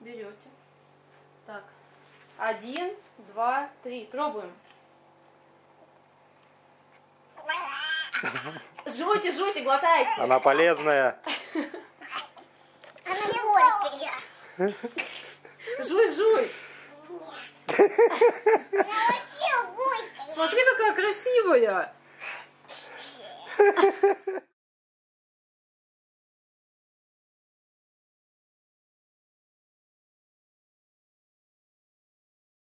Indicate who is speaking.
Speaker 1: берете. Так. Один, два, три. Пробуем. Жуйте, жуйте, глотайте.
Speaker 2: Она полезная.
Speaker 3: Она не горькая.
Speaker 1: Жуй, жуй. Смотри, какая красивая.